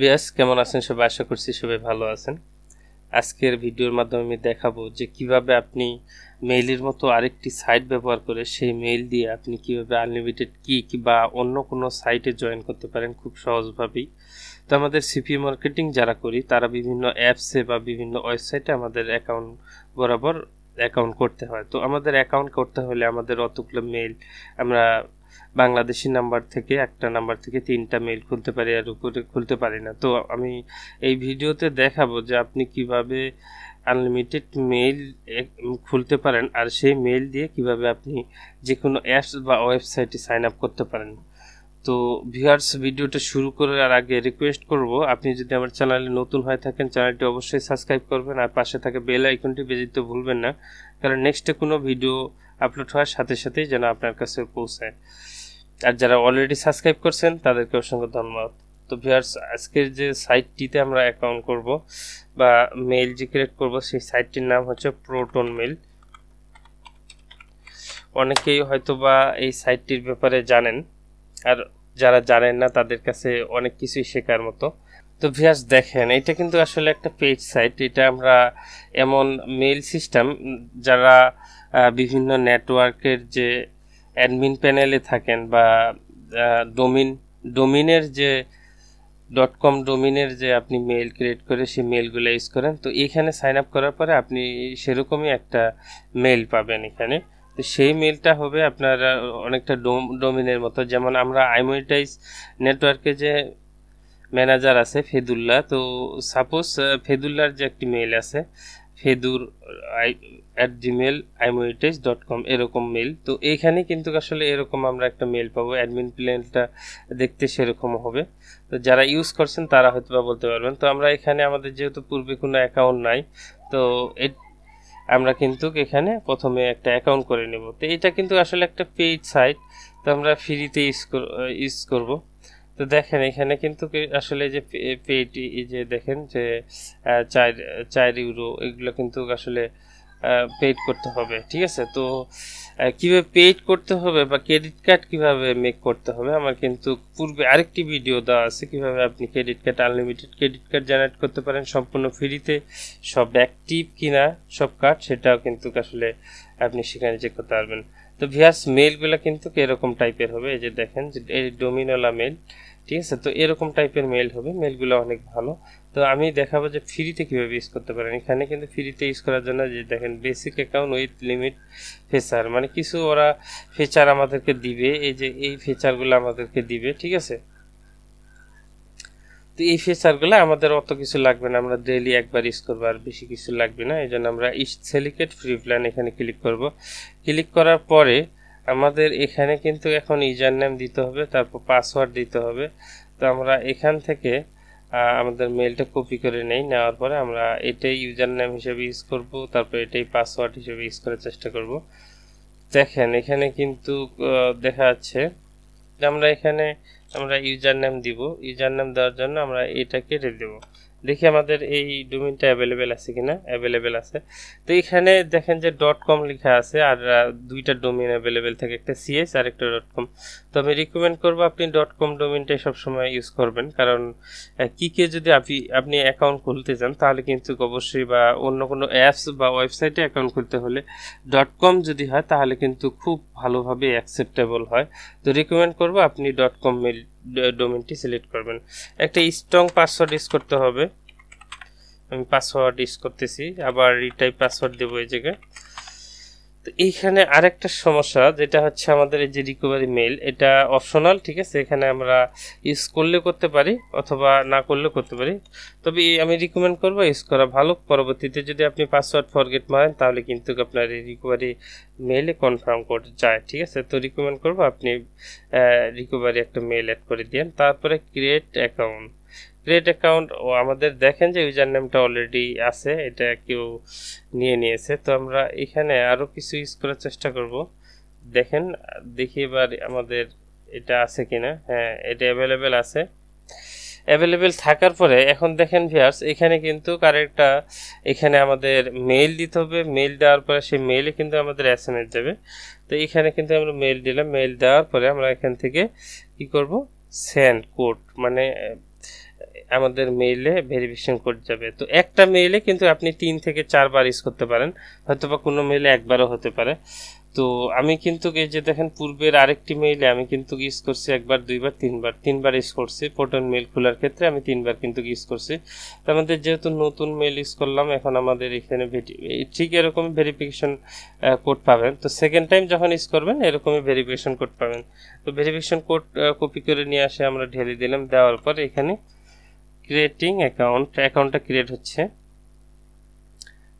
বিয়াস কেমন আছেন সবাই? আশা করছি সবাই ভালো আছেন। আজকের ভিডিওর মাধ্যমে আমি দেখাবো যে কীভাবে আপনি মেইলের মতো আরেকটি সাইট ব্যবহার করে সেই মেইল দিয়ে আপনি কীভাবে আনলিমিটেড কি বা অন্য কোনো সাইটে জয়েন করতে পারেন খুব সহজভাবেই। তো আমাদের সিপি মার্কেটিং যারা করি, তারা বিভিন্ন অ্যাপসে বা বিভিন্ন ওয়েবসাইটে আমাদের অ্যাকাউন্ট বরাবর অ্যাকাউন্ট করতে হয়। তো আমাদের অ্যাকাউন্ট করতে হলে আমাদের অতগুলো মেইল আমরা বাংলাদেশি নাম্বার থেকে একটা নাম্বার থেকে তিনটা মেইল খুলতে পারি আর উপরে খুলতে পারি না। তো আমি এই ভিডিওতে দেখাবো যে আপনি কীভাবে আনলিমিটেড মেইল খুলতে পারেন আর সেই মেইল দিয়ে কীভাবে আপনি যে কোনো অ্যাপস বা ওয়েবসাইটে সাইন আপ করতে পারেন। তো ভিউয়ার্স ভিডিওটা শুরু করার আগে রিকোয়েস্ট করব, আপনি যদি আমার চ্যানেলে নতুন হয়ে থাকেন চ্যানেলটি অবশ্যই সাবস্ক্রাইব করবেন আর পাশে থাকা বেল আইকনটি বেজিতে ভুলবেন না। কারণ নেক্সটে কোনো ভিডিও আপলোড হওয়ার সাথে সাথেই যেন আপনার কাছে পৌঁছায়। আর যারা অলরেডি সাবস্ক্রাইব করছেন, তাদেরকে অসংখ্য ধন্যবাদ। তো ভিউয়ার্স আজকের যে সাইটটিতে আমরা অ্যাকাউন্ট করব বা মেইল যে ক্রিয়েট করব, সেই সাইটটির নাম হচ্ছে প্রোটন মেইল অনেকেই হয়তো বা এই সাইটটির ব্যাপারে জানেন, আর যারা জানেন না, তাদের কাছে অনেক কিছুই শেখার মতো। তো ভিয়াস দেখেন এটা কিন্তু আসলে একটা পেজ সাইট এটা আমরা এমন মেইল সিস্টেম যারা বিভিন্ন নেটওয়ার্কের যে অ্যাডমিন প্যানেলে থাকেন বা ডোমিন ডোমিনের যে ডট কম ডোমিনের যে আপনি মেইল ক্রিয়েট করে সেই মেলগুলো ইউজ করেন, তো এখানে সাইন আপ করার পরে আপনি সেরকমই একটা মেইল পাবেন এখানে। তো সেই মেলটা হবে আপনার অনেকটা ডোমিনের মতো। যেমন আমরা আইমোনিটাইজ নেটওয়ার্কে যে ম্যানেজার আছে ফেদুল্লাহ। তো সাপোজ ফেদুল্লার যে একটি মেইল আছে, ফেদুর at Gmail imonetize dot com এরকম মেল তো এইখানে কিন্তু আসলে এরকম আমরা একটা মেল পাবো। অ্যাডমিন প্ল্যানটা দেখতে সেরকম হবে। তো যারা ইউজ করছেন, তারা হয়তো বা বলতে পারবেন। তো আমরা এখানে আমাদের যেহেতু পূর্বে কোনো অ্যাকাউন্ট নাই, তো আমরা কিন্তু এখানে প্রথমে একটা অ্যাকাউন্ট করে নেব। তো এটা কিন্তু আসলে একটা পেইড সাইট তো আমরা ফ্রিতে ইউজ ইউজ করব। তো দেখেন, এখানে কিন্তু আসলে যে এই যে দেখেন যে চার চার ইউরো এগুলো কিন্তু আসলে পেইড করতে হবে, ঠিক আছে? তো কীভাবে পেইড করতে হবে বা ক্রেডিট কার্ড কীভাবে মেক করতে হবে আমার কিন্তু পূর্বে আরেকটি ভিডিও দেওয়া আছে, কীভাবে আপনি credit card, unlimited credit card generate করতে পারেন সম্পূর্ণ ফ্রিতে। সব অ্যাক্টিভ কিনা, সব কার্ড, সেটাও কিন্তু আসলে আপনি সেখানে চেক করতে পারবেন। তো ভিয়াস মেলগুলো কিন্তু এরকম টাইপের হবে। এই যে দেখেন, যে এই ডোমিনোলা মেল ঠিক আছে? তো এরকম টাইপের মেল হবে। মেলগুলো অনেক ভালো। তো আমি দেখাবো যে ফ্রিতে কীভাবে ইউজ করতে পারেন। এখানে কিন্তু ফ্রিতে ইউজ করার জন্য যে দেখেন basic account with limit feature মানে কিছু ওরা ফিচার আমাদেরকে দিবে। এই যে এই ফিচারগুলো আমাদেরকে দিবে, ঠিক আছে? তো এই ফিচারগুলো আমাদের অত কিছু লাগবে না, আমরা ডেইলি একবার ইউজ করব আর বেশি কিছু লাগবে না। এই জন্য আমরা সেলিকেট ফ্রি প্ল্যান এখানে ক্লিক করব। ক্লিক করার পরে আমাদের এখানে কিন্তু এখন ইউজার নেম দিতে হবে, তারপর পাসওয়ার্ড দিতে হবে। তো আমরা এখান থেকে আমাদের মেলটা কপি করে নেই। নেওয়ার পরে আমরা এটাই ইউজার নেম হিসেবে ইউজ করব, তারপর এটাই পাসওয়ার্ড হিসেবে ইউজ করার চেষ্টা করব। দেখেন, এখানে কিন্তু দেখা যাচ্ছে আমরা এখানে আমরা ইউজার নেম দিব। ইউজার নেম দেওয়ার জন্য আমরা এটাকে রেখে দেবো। দেখি আমাদের এই ডোমিনটা অ্যাভেলেবেল আছে কিনা? অ্যাভেলেবেল আছে। তো এখানে দেখেন যে. ডট কম লেখা আছে, আর দুইটা ডোমিন অ্যাভেলেবেল থাকে, একটা সিএস আর একটা. ডট কম তো আমি রিকমেন্ড করব আপনি. ডট কম ডোমিনটাই সবসময় ইউজ করবেন। কারণ কি কে যদি আপনি আপনি অ্যাকাউন্ট খুলতে চান, তাহলে কিন্তু অবশ্যই বা অন্য কোনো অ্যাপস বা ওয়েবসাইটে অ্যাকাউন্ট খুলতে হলে. ডট কম যদি হয়, তাহলে কিন্তু খুব ভালোভাবে অ্যাকসেপ্টেবল হয়। তো রিকমেন্ড করব আপনি. ডট কম ডোমেনটি সিলেক্ট করবেন। একটা স্ট্রং পাসওয়ার্ড ইউজ করতে হবে। আমি পাসওয়ার্ড ইউজ করতেছি। আবার রিটাইপ পাসওয়ার্ড দেবো এই জায়গায়। তো এইখানে আরেকটা সমস্যা, যেটা হচ্ছে আমাদের এই যে রিকভারি মেল এটা অপশনাল ঠিক আছে? এখানে আমরা ইউজ করলে করতে পারি অথবা না করলে করতে পারি। তবে আমি রিকমেন্ড করব ইউজ করা ভালো। পরবর্তীতে যদি আপনি পাসওয়ার্ড ফরগেট মারেন, তাহলে কিন্তু আপনার এই রিকভারি মেলে কনফার্ম করে যায়, ঠিক আছে? তো রিকমেন্ড করব আপনি রিকভারি একটা মেল অ্যাড করে দিন তারপরে ক্রিয়েট অ্যাকাউন্ট ক্রিয়েট অ্যাকাউন্ট ও আমাদের দেখেন যে ইউজার নেমটা অলরেডি আছে, এটা কেউ নিয়ে নিয়েছে। তো আমরা এখানে আরও কিছু ইউজ করার চেষ্টা করব। দেখেন, দেখি এবার আমাদের এটা আছে কিনা। হ্যাঁ এটা অ্যাভেলেবেল আছে। অ্যাভেলেবেল থাকার পরে, এখন দেখেন ভিয়ার্স এখানে কিন্তু কারেক্টটা, এখানে আমাদের মেইল দিতে হবে। মেইল দেওয়ার পরে সেই মেইলে কিন্তু আমাদের এস এম এস যাবে তো এখানে কিন্তু আমরা মেইল দিলাম। মেইল দেওয়ার পরে আমরা এখান থেকে কি করব? সেন্ড কোড মানে আমাদের মেইলে ভেরিফিকেশন কোড যাবে। তো একটা মেইলে কিন্তু আপনি তিন থেকে চারবার ইউজ করতে পারেন। হয়তো বা কোনো মেইলে একবারও হতে পারে। তো আমি কিন্তু এই যে দেখেন পূর্বের আরেকটি মেইলে আমি কিন্তু ইউজ করছি একবার, দুইবার, তিনবার। তিনবার ইউজ করছি। পোর্টাল মেইল খোলার ক্ষেত্রে আমি তিনবার কিন্তু ইউজ করছি। তো আমাদের যেহেতু নতুন মেইল ইউজ করলাম, এখন আমাদের এখানে ঠিক এরকম ভেরিফিকেশন কোড পাবেন। তো সেকেন্ড টাইম যখন ইউজ করবেন, এরকমই ভেরিফিকেশন কোড পাবেন। তো ভেরিফিকেশন কোড কপি করে নিয়ে আসে আমরা ঢেলে দিলাম। দেওয়ার পর এখানে ক্রিয়েটিং অ্যাকাউন্ট অ্যাকাউন্টটা ক্রিয়েট হচ্ছে।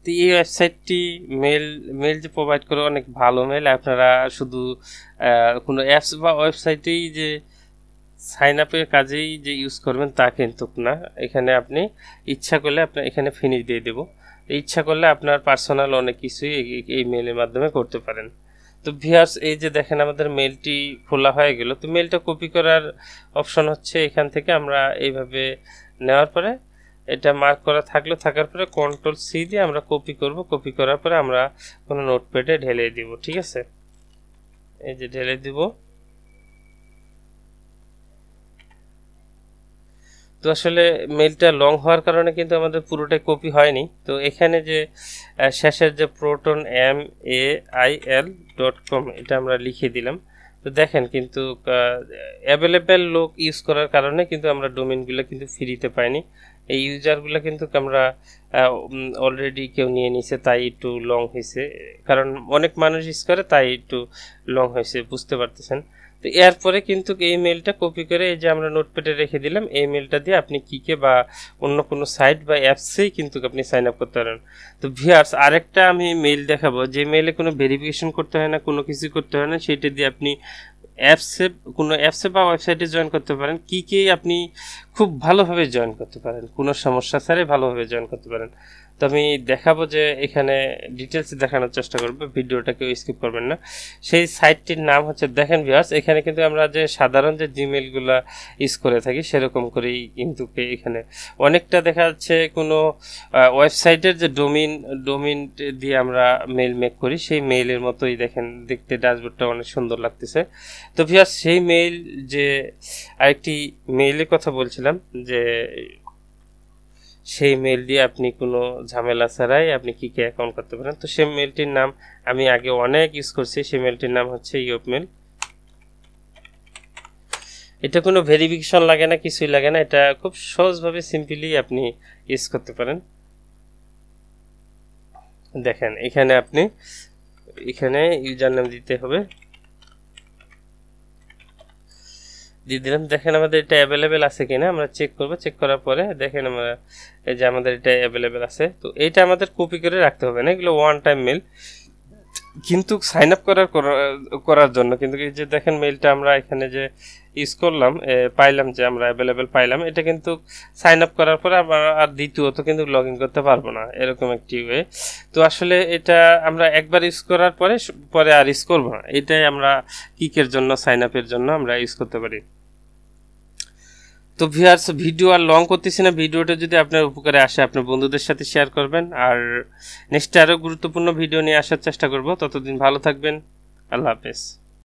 তো এই ওয়েবসাইটটি মেল মেল যে প্রোভাইড করে অনেক ভালো মেল আপনারা শুধু কোনো অ্যাপস বা ওয়েবসাইটেই যে সাইন আপের কাজেই যে ইউজ করবেন তা কিন্তু না। এখানে আপনি ইচ্ছা করলে আপনার এখানে ফিনিশ দিয়ে দেবো। ইচ্ছা করলে আপনার পার্সোনাল অনেক কিছুই এই মেলের মাধ্যমে করতে পারেন। তো ভিয়ার্স এই যে দেখেন আমাদের মেলটি খোলা হয়ে গেল। তো মেলটা কপি করার অপশন হচ্ছে এখান থেকে আমরা এইভাবে নেওয়ার পরে এটা মার্ক করা থাকলে থাকার পরে কন্ট্রোল সি দিয়ে আমরা কপি করব। কপি করার পরে আমরা কোনো নোটপ্যাডে ঢেলে দিব, ঠিক আছে? এই যে ঢেলে দিব। তো আসলে মেলটা লং হওয়ার কারণে কিন্তু আমাদের পুরোটাই কপি হয়নি। তো এখানে যে শেষের যে Proton M A I L dot com এটা আমরা লিখে দিলাম। তো দেখেন কিন্তু অ্যাভেলেবেল লোক ইউজ করার কারণে কিন্তু আমরা ডোমেনগুলো কিন্তু ফ্রিতে পাইনি। এই ইউজারগুলো কিন্তু আমরা অলরেডি কেউ নিয়ে নিছে, তাই একটু লং হয়েছে কারণ অনেক মানুষ ইউজ করে, তাই একটু লং হয়েছে বুঝতে পারতেছেন। তো এরপরে কিন্তু এই মেলটা কপি করে এই যে আমরা নোটপ্যাডে রেখে দিলাম, এই মেলটা দিয়ে আপনি কিকে বা অন্য কোনো সাইট বা অ্যাপসেই কিন্তু আপনি সাইন আপ করতে পারেন। তো ভিয়ার্স আরেকটা আমি মেল দেখাবো, যে মেলে কোনো ভেরিফিকেশন করতে হয় না, কোনো কিছু করতে হয় না, সেটা দিয়ে আপনি অ্যাপসে কোনো অ্যাপসে বা ওয়েবসাইটে জয়েন করতে পারেন, কী কী আপনি খুব ভালোভাবে জয়েন করতে পারেন, কোনো সমস্যা ছাড়াই ভালোভাবে জয়েন করতে পারেন। তো আমি দেখাবো যে এখানে ডিটেলস দেখানোর চেষ্টা করব, ভিডিওটা কেউ স্কিপ করবেন না। সেই সাইটটির নাম হচ্ছে দেখেন ভিউয়ার্স এখানে কিন্তু আমরা যে সাধারণ যে জিমেলগুলো ইউজ করে থাকি, সেরকম করেই কিন্তু এখানে। অনেকটা দেখা যাচ্ছে কোনো ওয়েবসাইটের যে ডোমিন ডোমিন দিয়ে আমরা মেল মেক করি, সেই মেইলের মতোই দেখেন, দেখতে ড্যাশবোর্ডটা অনেক সুন্দর লাগতেছে। তো ভিউয়ার্স সেই মেইল যে আরেকটি মেইলের কথা বলছিলাম, যে সেই মেল দিয়ে আপনি কোনো ঝামেলা ছাড়াই আপনি কি কি অ্যাকাউন্ট করতে পারেন। তো সেই মেলটির নাম আমি আগে অনেক ইউজ করছি, সেই মেলটির নাম হচ্ছে ইউপ মেল এটা কোনো ভেরিফিকেশন লাগে না, কিছুই লাগে না, এটা খুব সহজভাবে সিম্পলি আপনি ইউজ করতে পারেন। দেখেন, এখানে আপনি, এখানে ইউজার নাম দিতে হবে। দিয়ে দিলাম। দেখেন আমাদের এটা অ্যাভেলেবেল আছে কিনা, আমরা চেক করব। চেক করার পরে দেখেন আমরা এই যে আমাদের এটা অ্যাভেলেবেল আছে। তো এইটা আমাদের কপি করে রাখতে হবে না, এগুলো ওয়ান টাইম মেল কিন্তু সাইন আপ করার করার জন্য, কিন্তু এই যে দেখেন মেলটা আমরা এখানে যে ইউজ করলাম পাইলাম যে আমরা অ্যাভেলেবেল পাইলাম, এটা কিন্তু সাইন আপ করার পরে আমরা আর দ্বিতীয়ত কিন্তু লগ ইন করতে পারব না, এরকম একটি ওয়ে তো আসলে এটা আমরা একবার ইউজ করার পরে পরে আর ইউজ করব না। এটাই আমরা কিকের জন্য সাইন আপের জন্য আমরা ইউজ করতে পারি। তো ভিউয়ার্স, ভিডিও আর লং করতেছি না। ভিডিওটা যদি আপনার উপকারে আসে, আপনার বন্ধুদের সাথে শেয়ার করবেন। আর নেক্সট আরও গুরুত্বপূর্ণ ভিডিও নিয়ে আসার চেষ্টা করব। ততদিন ভালো থাকবেন। আল্লাহ হাফেজ।